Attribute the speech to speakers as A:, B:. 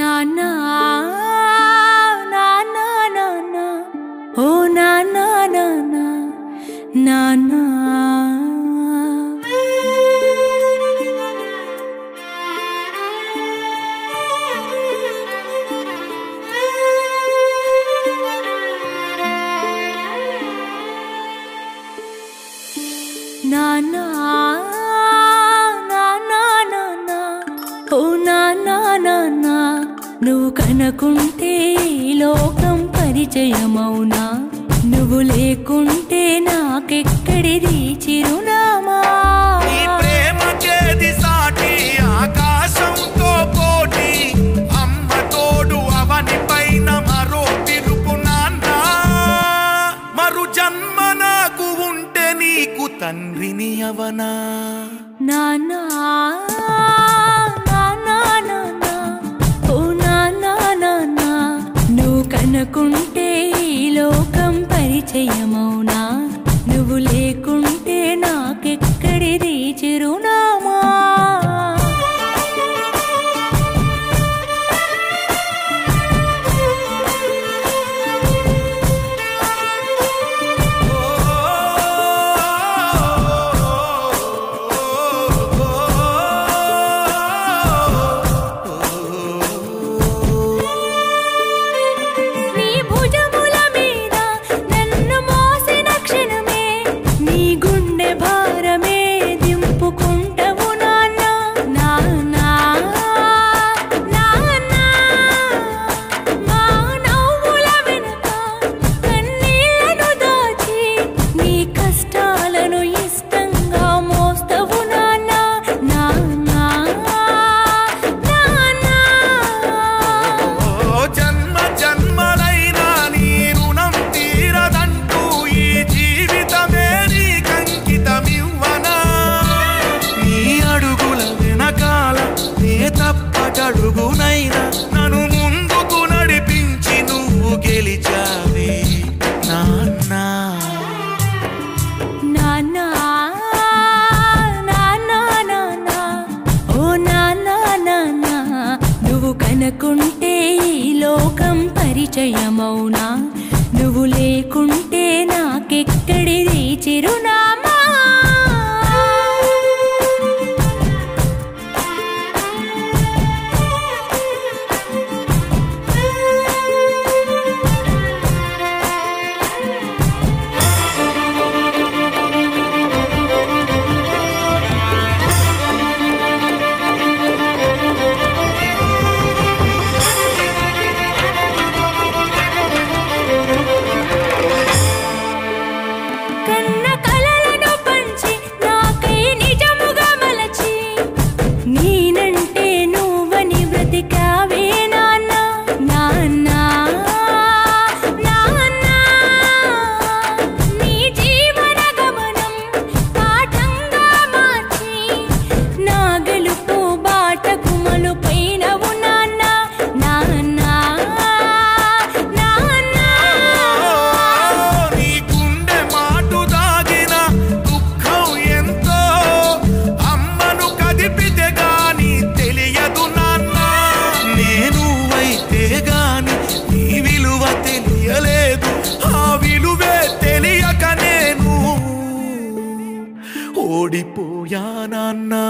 A: na na na na na na. Oh na na na na na na. Na na. నువ్వు కనకుంటే లోకం పరిచయమౌనా నువ్వు లేకుంటే నాకెక్కడిది చిరునామా?
B: నీ ప్రేమకేది సాటి ఆకాశంతో పోటీ. అమ్మ తోడు అవని పైన మరో పిలుపు నాన్న. మరు జన్మ నాకు ఉంటే నీకు తండ్రిని అవనా?
A: నాన్నా పరిచయమౌనా నువ్వు అడుగునైనా నన్ను
B: ముందుకు నడిపించి నువ్వు గెలిచావే. నాన్న.
A: నాన్నా ఈ లోకం పరిచయమౌనా నువ్వు లేకుంటే నాకెక్కడిది చిరునామా? ఓడిపోయానన్నా.